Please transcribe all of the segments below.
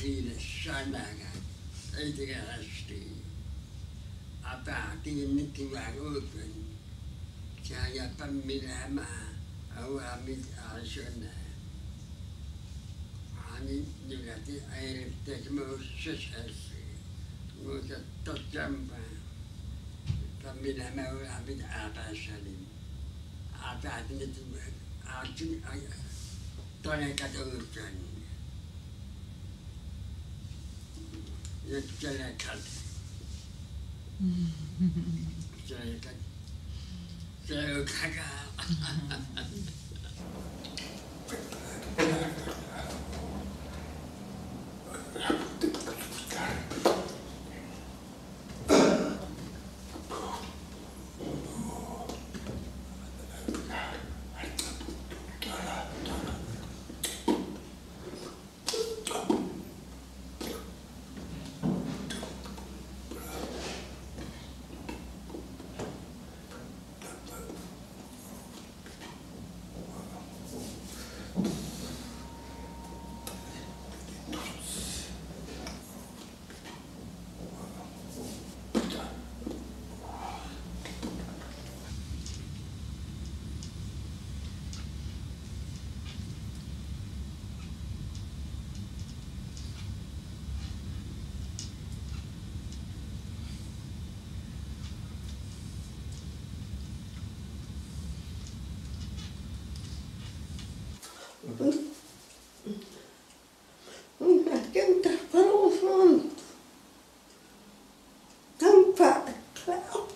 viele Sandaga, ältere Reste. Aber die Mitte war offen. Kaya Pamilama, Awamid Arjuna. Ani Nilati Ayritek Moses Esi, Musa Tajamba, Pamilama Awamid Arjuna. Apa ini tuh? Arjuna, tolong kata urjana. 要再来看。嗯，再看，再看看。Tampa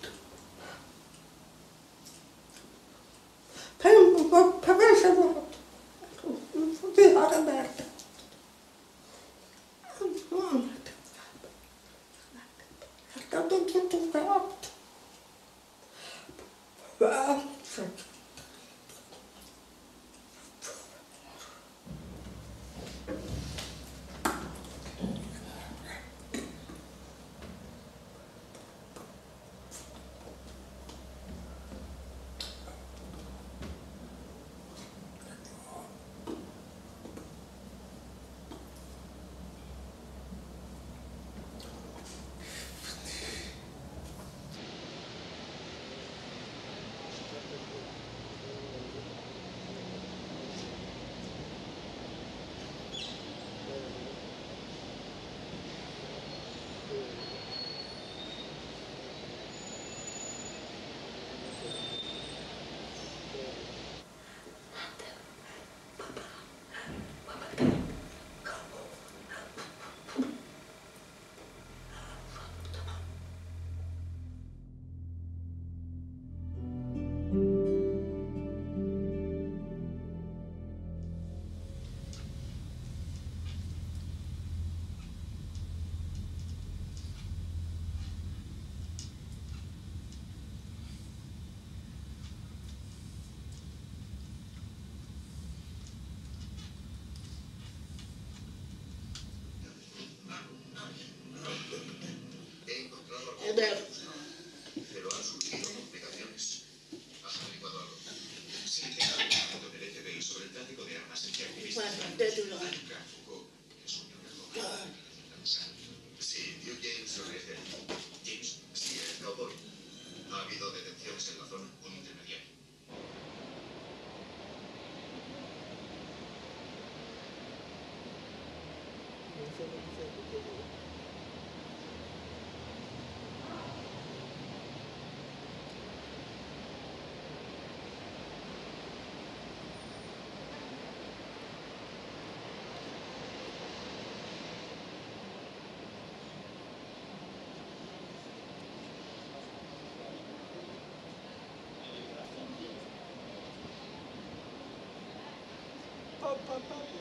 Pa,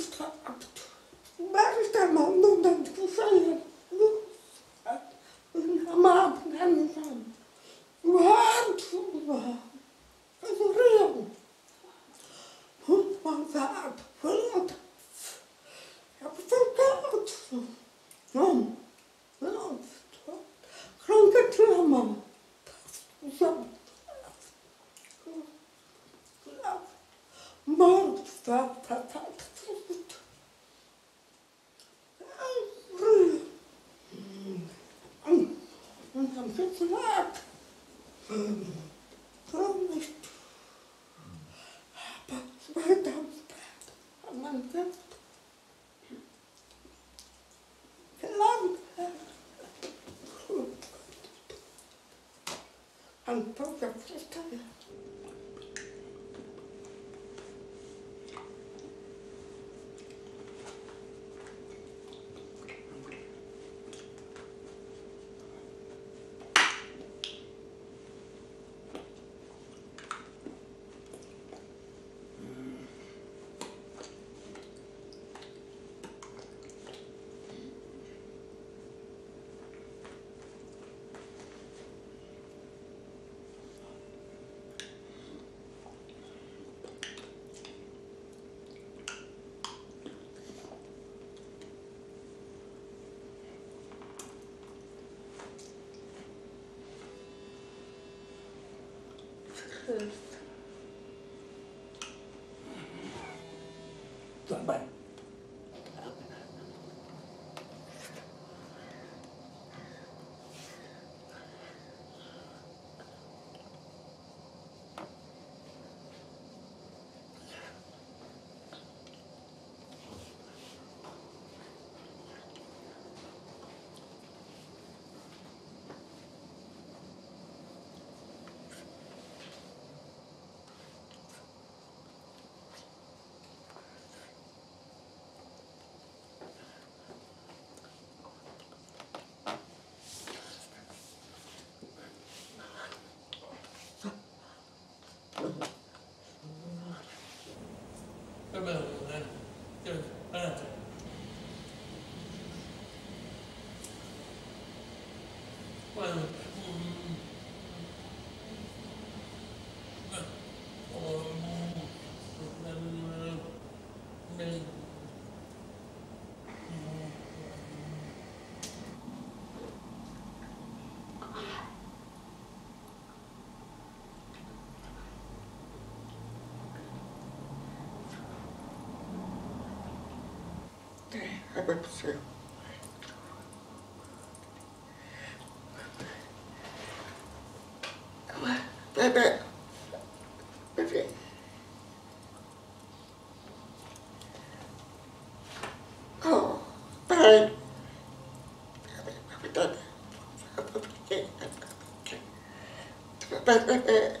Muskelabzug. Hann tók eftir því. 真，怎么办？criminal and good. Well, episode. Bye baby, Okay. Oh, bye. baby, baby, baby, baby.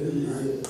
Amen.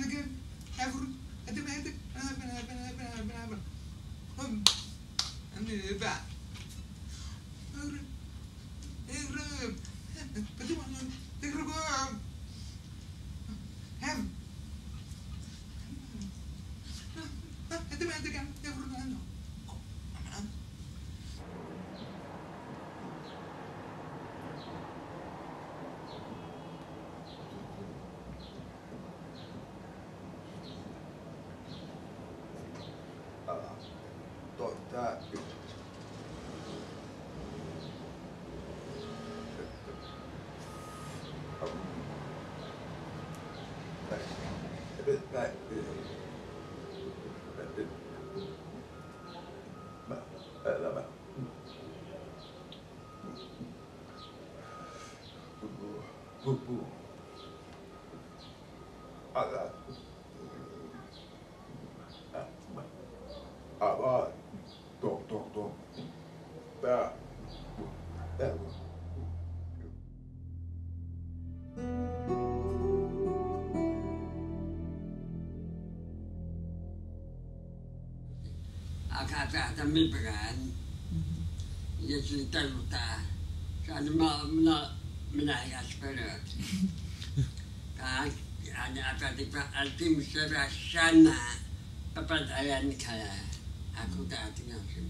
ምግብ 大的没不干，也是带入大，啥的嘛那没那个是不了，啊啊那 apa di apa di musibah sana, apa daya nikah, aku tak tinggal sih.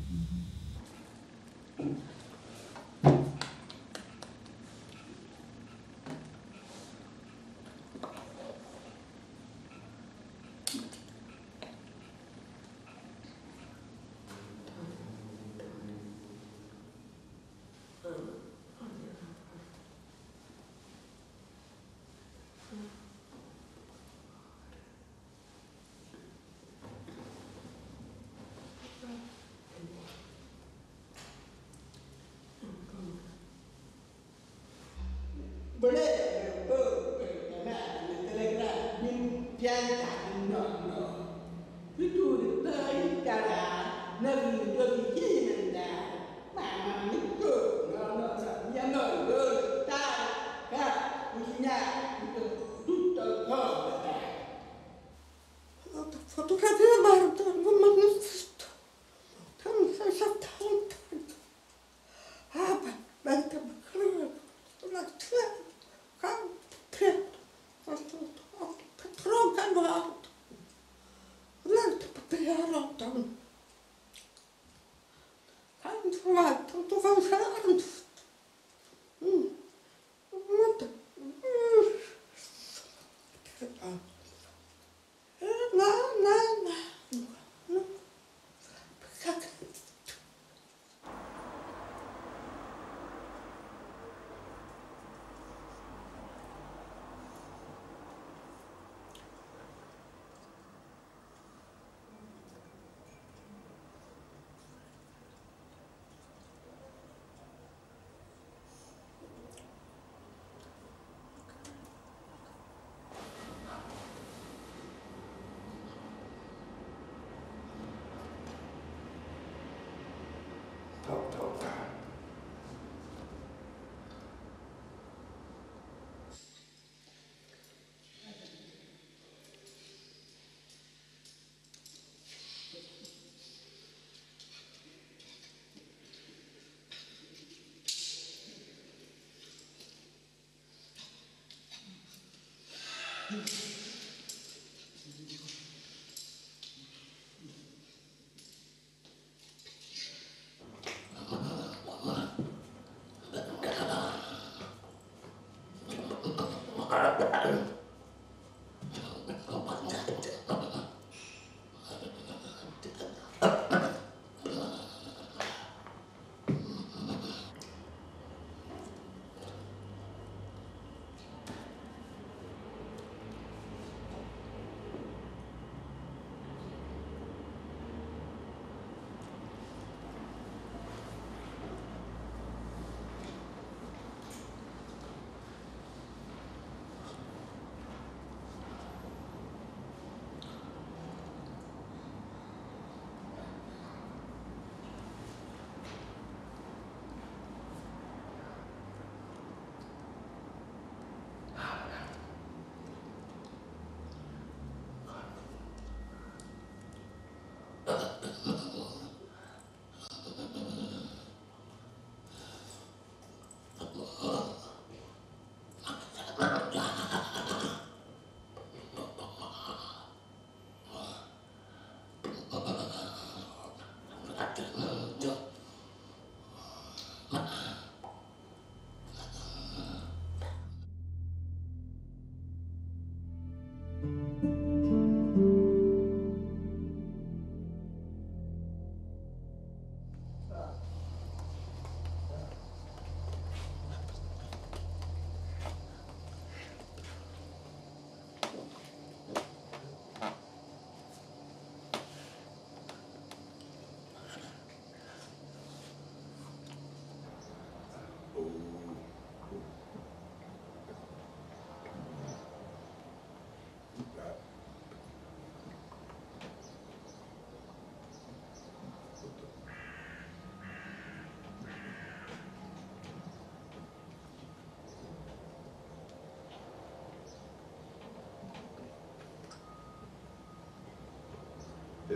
toute la.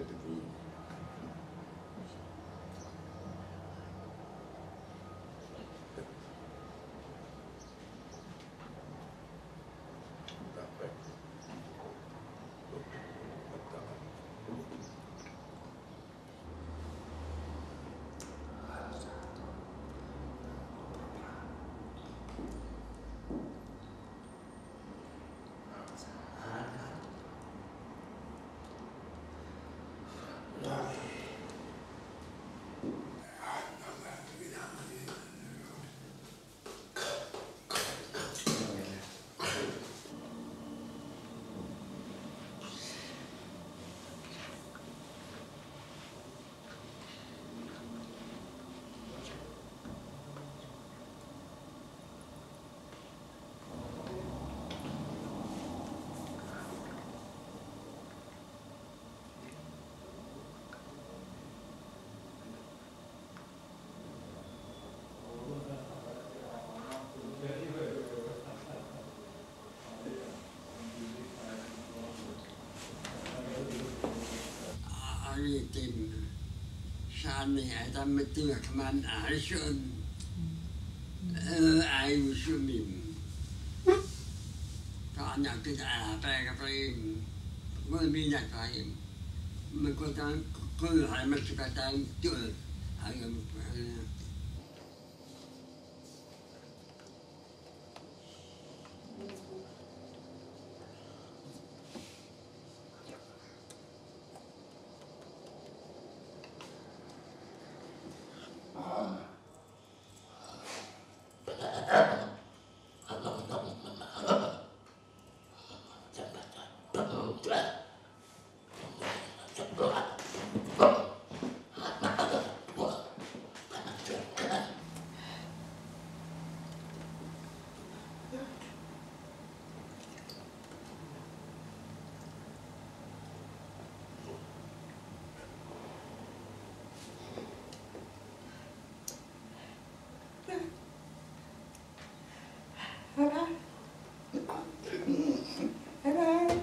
Detti niin. 하나님께는 산에 아담을 그만 알수 아이고 숨임 가냐 그다 배가 배임 뭐 미냐 가임 뭐 그다 그 할머니가 당 뛰어 아이고 Bye-bye.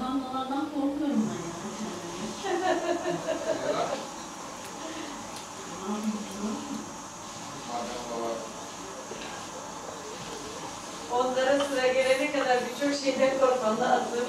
Alınmadan daladan korkuyorum ben ya. Onlara sıra gelene kadar birçok şeyden korkman lazım.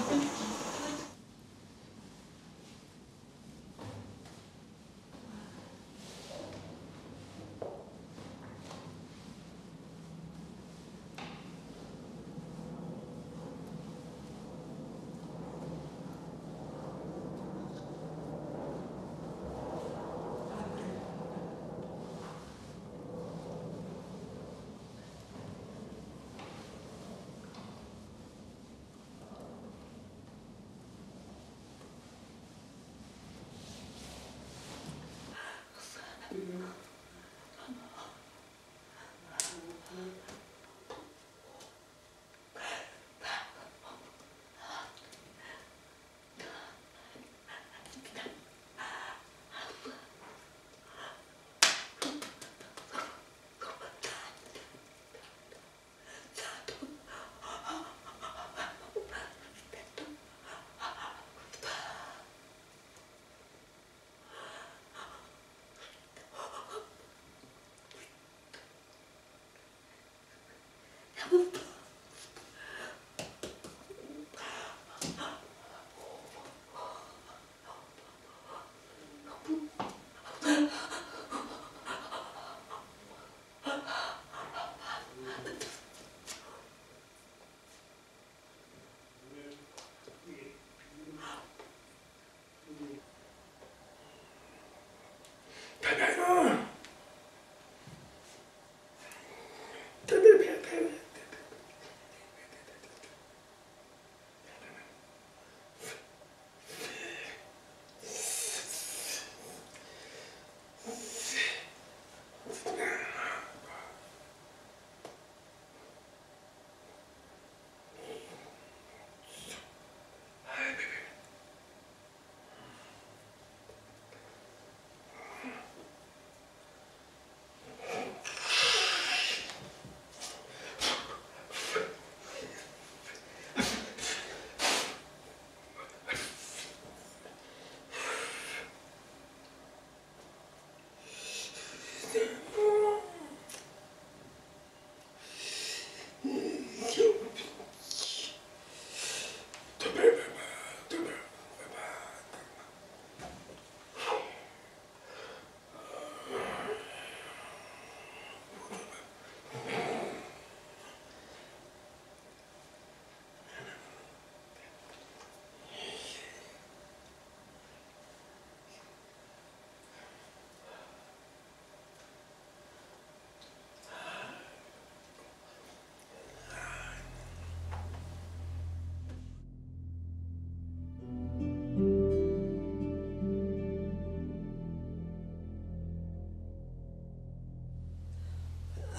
Help.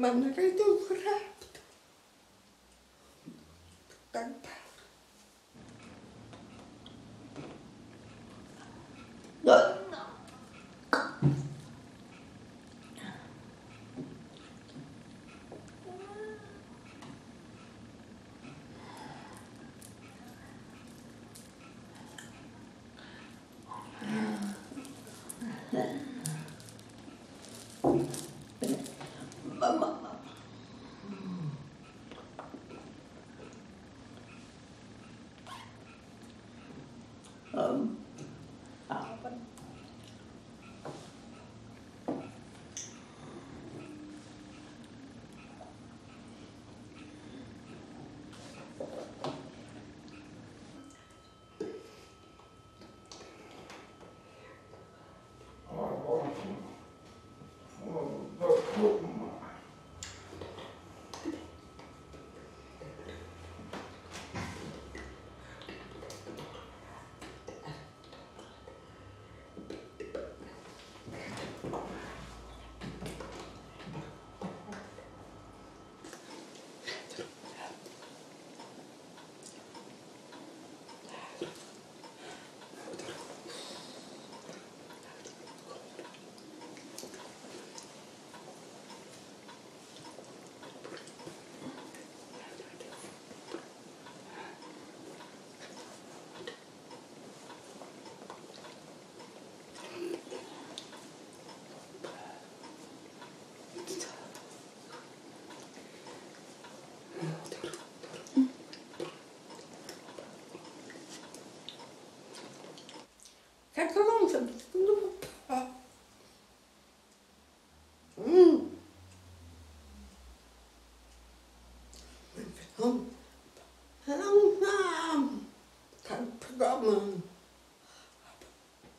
Mam nadzieję, że to Kijk er langzaam. Mm. Langzaam. Kan programma.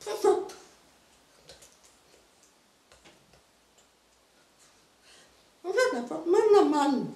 Pas op. Wat is dat voor mannen, man?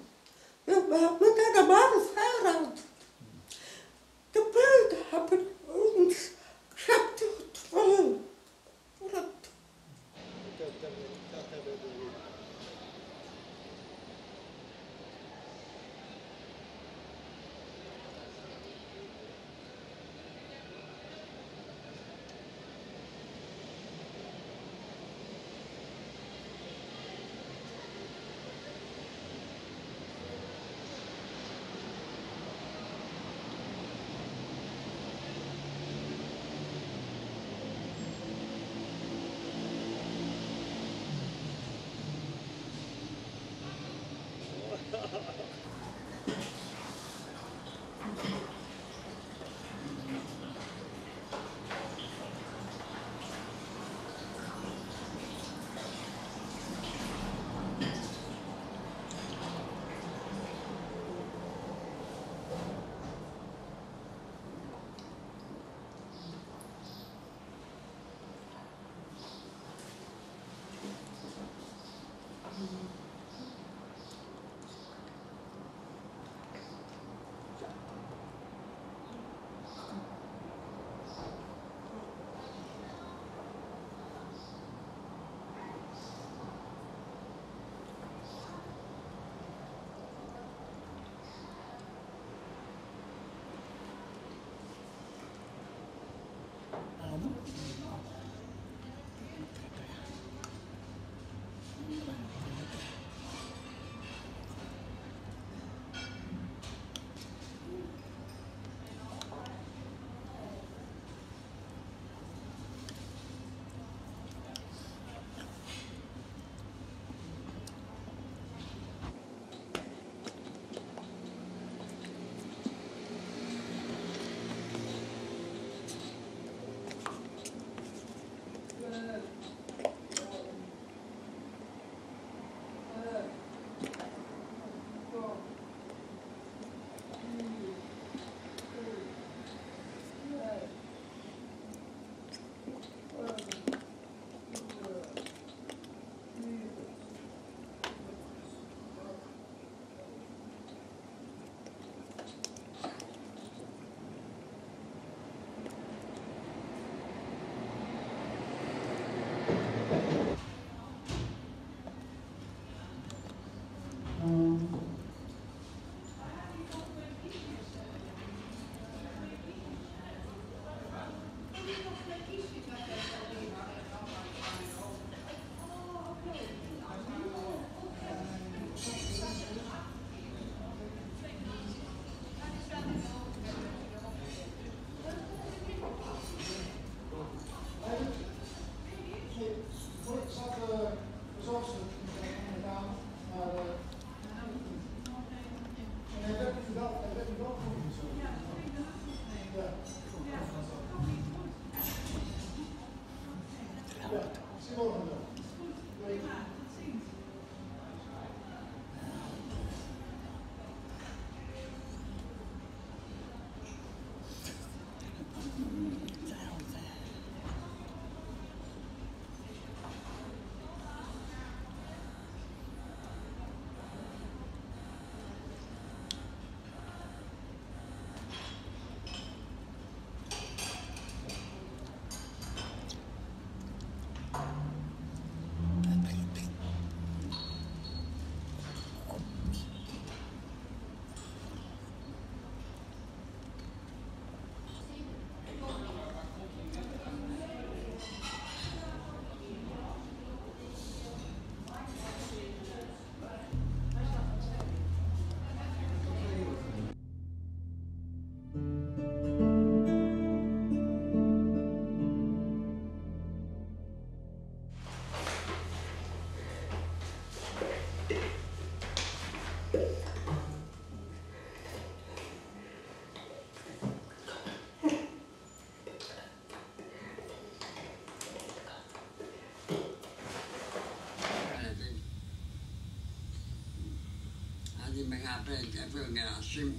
Aperta Fergassim.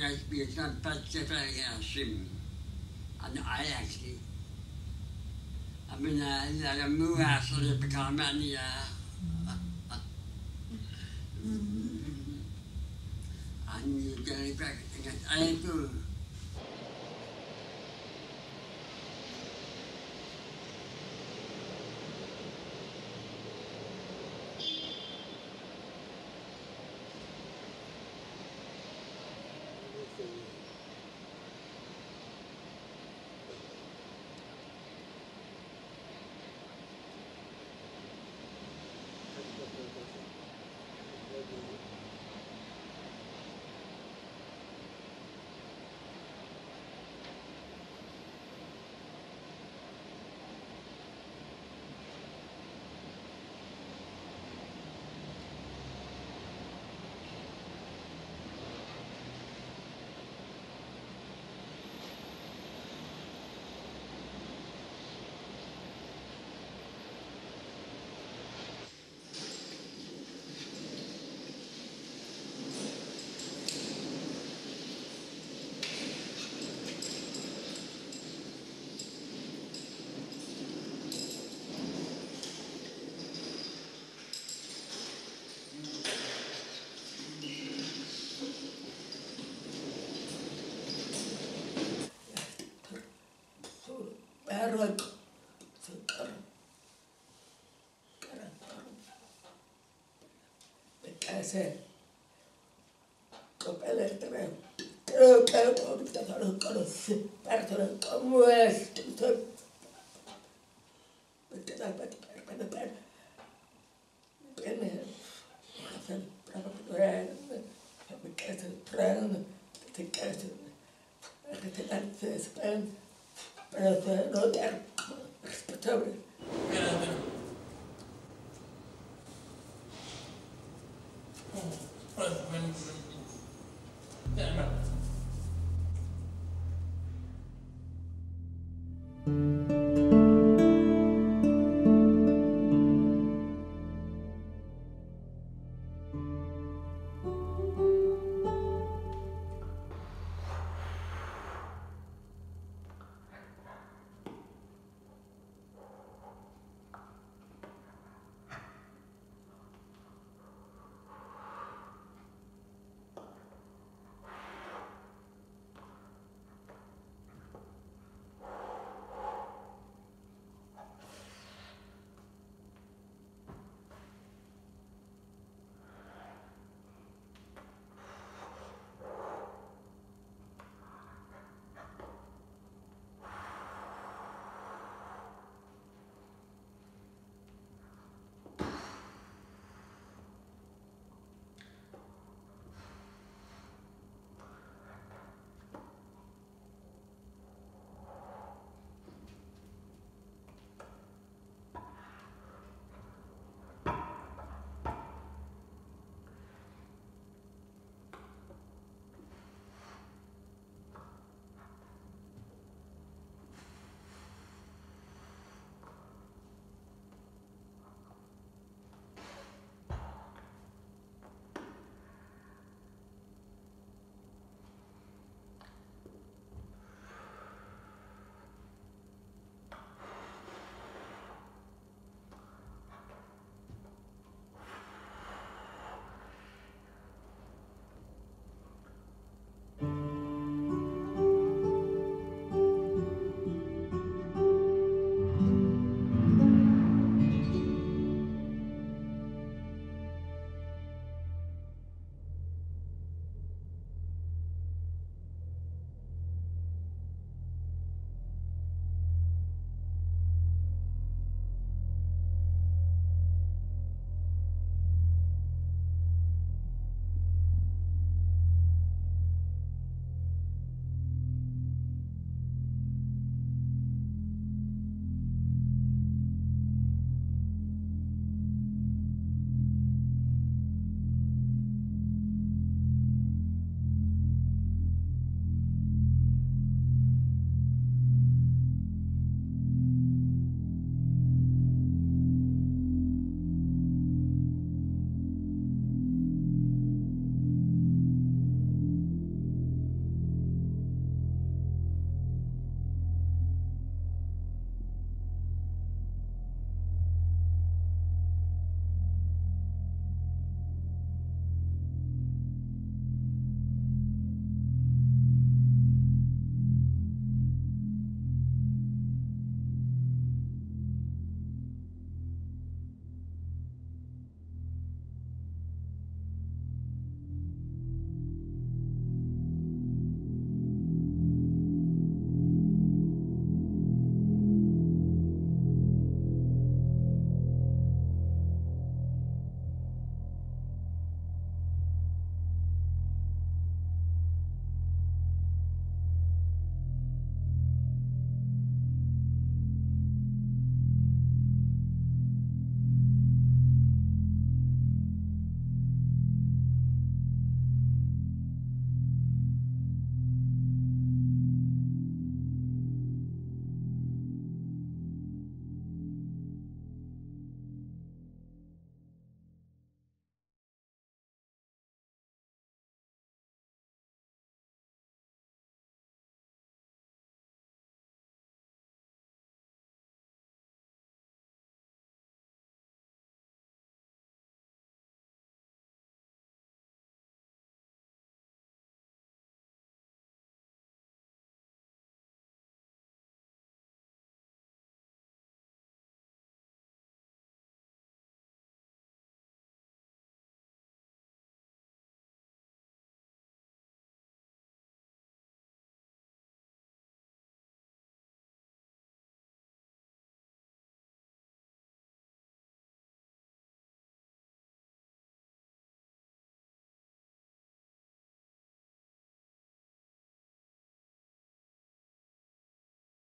Jag spelade Petter Fergassim. Han är Ajax. Jag menar, när de muasade på kameran, Han ቀረ በቃ ቀረ ቀረ በቃ ሰ ቀበለጥረ ቀረቆሩ ተፈረቀረ ስፐርተረቀሙ ስጥምተ በቀጣበት በቀጣበት Spend 呃，老点儿，不特别。